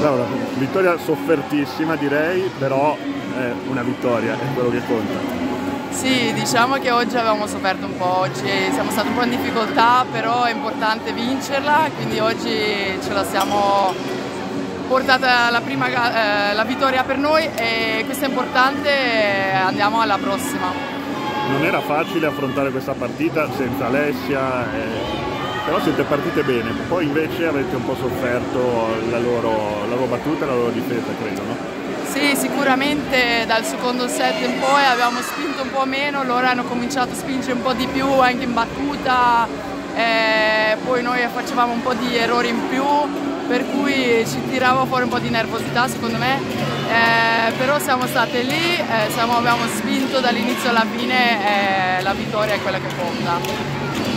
Allora, vittoria soffertissima direi, però è una vittoria, è quello che conta. Sì, diciamo che oggi avevamo sofferto un po', oggi siamo stati un po' in difficoltà, però è importante vincerla, quindi oggi ce la siamo portata la, prima, eh, la vittoria per noi e questo è importante, andiamo alla prossima. Non era facile affrontare questa partita senza Alessia, eh però siete partite bene, poi invece avete un po' sofferto la loro battuta la loro difesa, credo, no? Sì, sicuramente dal secondo set in poi abbiamo spinto un po' meno, loro hanno cominciato a spingere un po' di più anche in battuta, eh, poi noi facevamo un po' di errori in più, per cui ci tirava fuori un po' di nervosità secondo me, eh, però siamo state lì, eh, siamo, abbiamo spinto dall'inizio alla fine e la vittoria è quella che conta.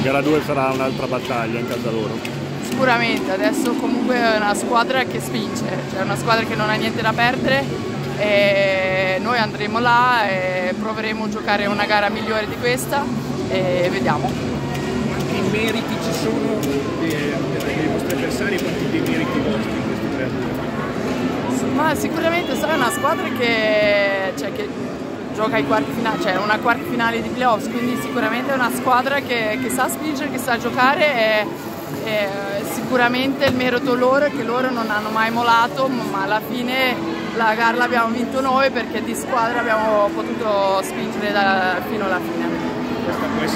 Gara 2 sarà un'altra battaglia in casa loro. Sicuramente, adesso comunque è una squadra che spinge, cioè una squadra che non ha niente da perdere e noi andremo là e proveremo a giocare una gara migliore di questa e vediamo. Quanti meriti ci sono dei, vostri avversari? E quanti dei meriti vostri in questi tre a Ma sicuramente sarà una squadra che, cioè, che gioca ai quarti finali, cioè una quarti finale di playoffs, quindi sicuramente è una squadra che, che sa spingere, che sa giocare e, e sicuramente il merito loro è che loro non hanno mai molato, ma alla fine la gara l'abbiamo vinto noi perché di squadra abbiamo potuto spingere da, fino alla fine.